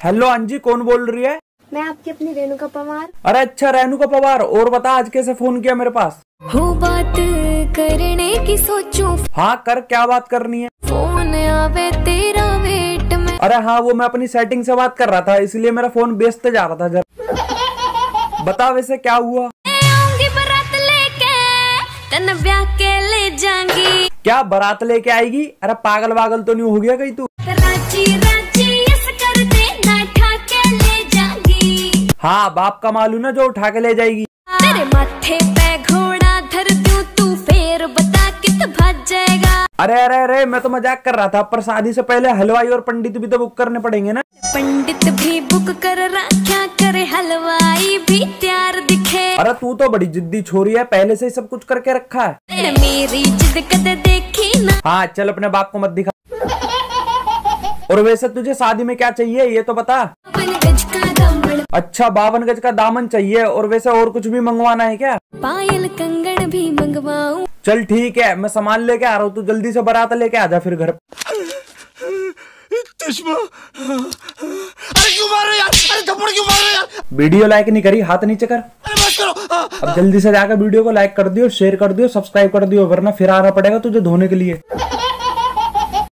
Hello अंजी कौन बोल रही है? मैं आपकी अपनी रेणुका पवार। अरे अच्छा रेनू का पवार। और बता आज कैसे फ़ोन किया मेरे पास? हो बात करने की सोचूं। हाँ कर क्या बात करनी है? फ़ोन आवे तेरा वेट में। अरे हाँ वो मैं अपनी सेटिंग से बात कर रहा था इसलिए मेरा फ़ोन बेचते जा रहा था जरा बता वैसे क्या हुआ? आऊँगी बारात लेके तन के ले जाऊँगी क्या बारात लेके आएगी? अरे पागल वागल तो नहीं हो गया कहीं तू? रांची रांची हाँ बाप का मालूम ना जो उठा के ले जाएगी। तेरे माथे पे घोड़ा धर दूँ तू फेर बता कित भाग जाएगा अरे अरे अरे मैं तो मज़ाक कर रहा था पर शादी से पहले हलवाई और पंडित भी तो बुक करने पड़ेंगे ना। पंडित भी बुक कर रखा करे हलवाई भी तैयार दिखे। अरे तू तो बड़ी जिद्दी छोरी है पहले से ही सब कुछ करके रखा है। मेरी जिद कद देखी ना। हाँ चल अपने बाप को मत दिखा। और वैसे तुझे शादी में क्या चाहिए ये तो बता। अच्छा बावन गज का दामन चाहिए और वैसे और कुछ भी मंगवाना है क्या? पायल कंगन भी मंगवाऊं। चल ठीक है मैं सामान लेके आ रहा हूँ तू जल्दी से बारात लेके आ जा फिर घर। चश्मा। अरे क्यों मार रहे यार? अरे थप्पड़ क्यों मार रहे यार? वीडियो लाइक नहीं करी हाथ नीचे कर। अरे बस करो। अब जल्दी से जाकर वीडियो को लाइक कर दियो शेयर कर दियो सब्सक्राइब कर दियो वरना फिर आना पड़ेगा तुझे धोने के लिए।